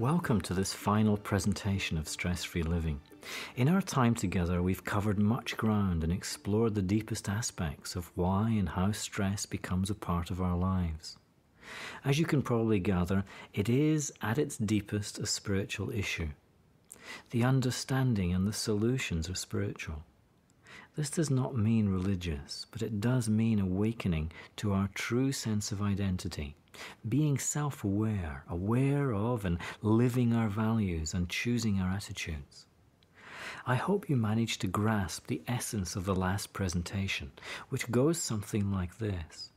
Welcome to this final presentation of Stress Free Living. In our time together, we've covered much ground and explored the deepest aspects of why and how stress becomes a part of our lives. As you can probably gather, it is, at its deepest, a spiritual issue. The understanding and the solutions are spiritual. This does not mean religious, but it does mean awakening to our true sense of identity being self aware, aware of and living our values and choosing our attitudes. I hope you managed to grasp the essence of the last presentation, which goes something like this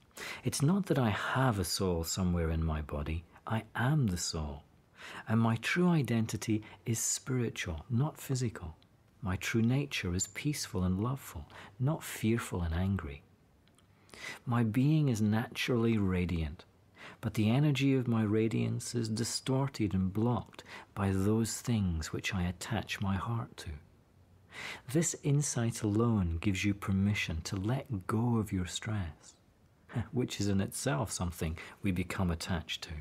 It's not that I have a soul somewhere in my body, I am the soul. And my true identity is spiritual, not physical. My true nature is peaceful and loveful, not fearful and angry. My being is naturally radiant, but the energy of my radiance is distorted and blocked by those things which I attach my heart to. This insight alone gives you permission to let go of your stress, which is in itself something we become attached to.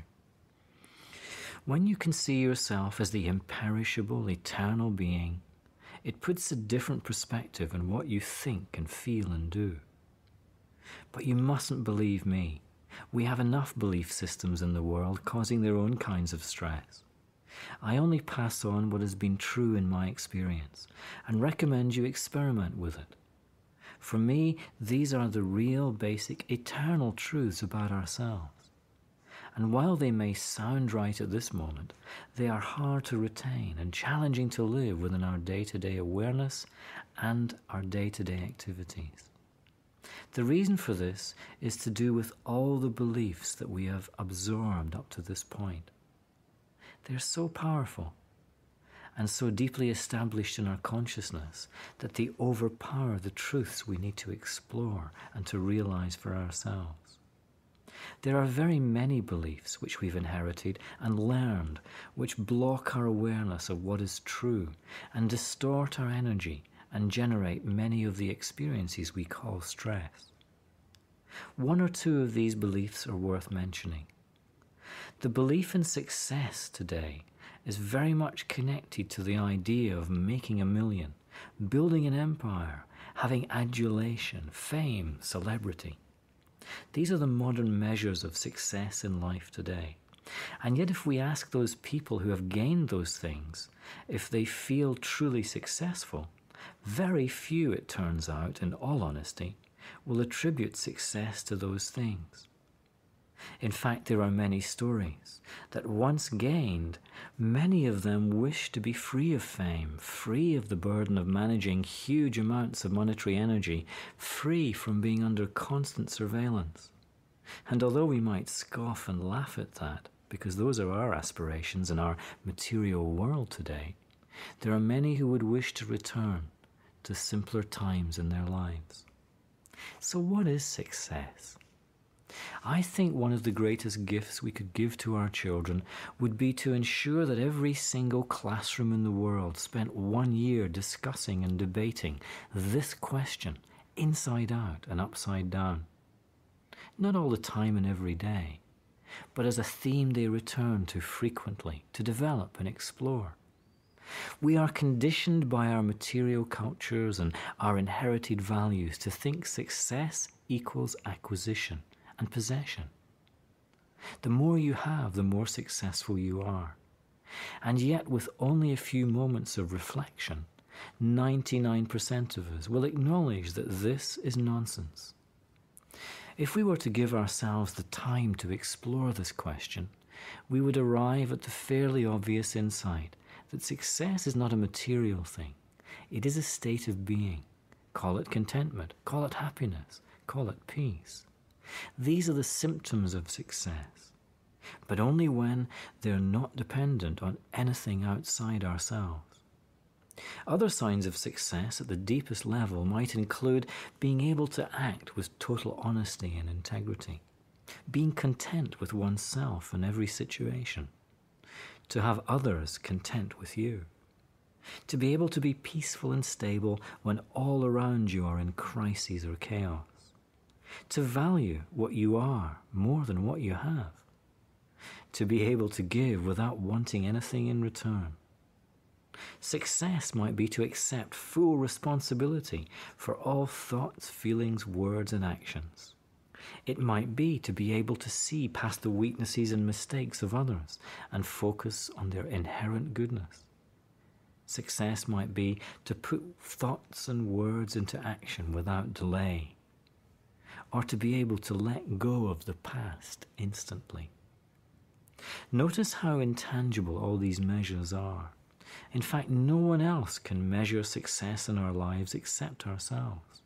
When you can see yourself as the imperishable, eternal being, it puts a different perspective on what you think and feel and do. But you mustn't believe me. We have enough belief systems in the world causing their own kinds of stress. I only pass on what has been true in my experience and recommend you experiment with it. For me, these are the real, basic, eternal truths about ourselves. And while they may sound right at this moment, they are hard to retain and challenging to live within our day to day awareness and our day to day activities. The reason for this is to do with all the beliefs that we have absorbed up to this point. They're so powerful and so deeply established in our consciousness that they overpower the truths we need to explore and to realize for ourselves. There are very many beliefs which we've inherited and learned which block our awareness of what is true and distort our energy and generate many of the experiences we call stress. One or two of these beliefs are worth mentioning. The belief in success today is very much connected to the idea of making a million, building an empire, having adulation, fame, celebrity. These are the modern measures of success in life today. And yet, if we ask those people who have gained those things if they feel truly successful, very few, it turns out, in all honesty, will attribute success to those things. In fact, there are many stories that once gained, many of them wish to be free of fame, free of the burden of managing huge amounts of monetary energy, free from being under constant surveillance. And although we might scoff and laugh at that, because those are our aspirations in our material world today, there are many who would wish to return to simpler times in their lives. So, what is success? I think one of the greatest gifts we could give to our children would be to ensure that every single classroom in the world spent one year discussing and debating this question inside out and upside down. Not all the time and every day, but as a theme they return to frequently to develop and explore. We are conditioned by our material cultures and our inherited values to think success equals acquisition and possession. The more you have, the more successful you are. And yet, with only a few moments of reflection, 99% of us will acknowledge that this is nonsense. If we were to give ourselves the time to explore this question, we would arrive at the fairly obvious insight that success is not a material thing, it is a state of being. Call it contentment, call it happiness, call it peace. These are the symptoms of success, but only when they're not dependent on anything outside ourselves. Other signs of success at the deepest level might include being able to act with total honesty and integrity, being content with oneself in every situation to have others content with you, to be able to be peaceful and stable when all around you are in crises or chaos, to value what you are more than what you have, to be able to give without wanting anything in return. Success might be to accept full responsibility for all thoughts, feelings, words, and actions. It might be to be able to see past the weaknesses and mistakes of others and focus on their inherent goodness. Success might be to put thoughts and words into action without delay, or to be able to let go of the past instantly. Notice how intangible all these measures are. In fact, no one else can measure success in our lives except ourselves.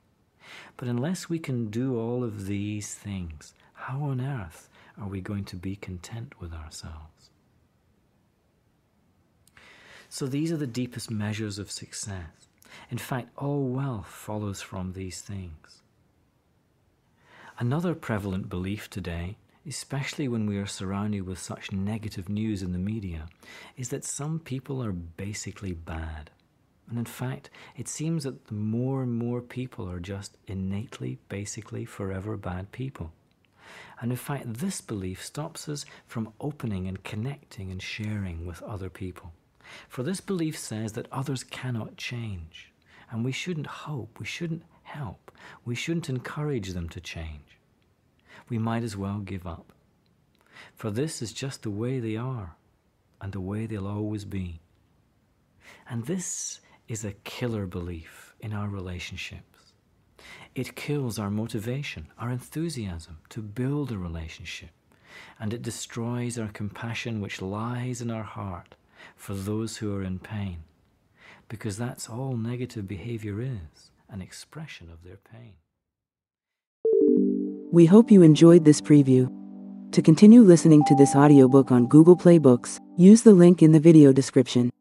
But unless we can do all of these things, how on earth are we going to be content with ourselves? So these are the deepest measures of success. In fact, all wealth follows from these things. Another prevalent belief today especially when we are surrounded with such negative news in the media, is that some people are basically bad. And in fact, it seems that more and more people are just innately, basically, forever bad people. And in fact, this belief stops us from opening and connecting and sharing with other people. For this belief says that others cannot change, and we shouldn't hope, we shouldn't help, we shouldn't encourage them to change we might as well give up. For this is just the way they are, and the way they'll always be. And this is a killer belief in our relationships. It kills our motivation, our enthusiasm to build a relationship, and it destroys our compassion which lies in our heart for those who are in pain, because that's all negative behavior is an expression of their pain. We hope you enjoyed this preview. To continue listening to this audiobook on Google Play Books, use the link in the video description.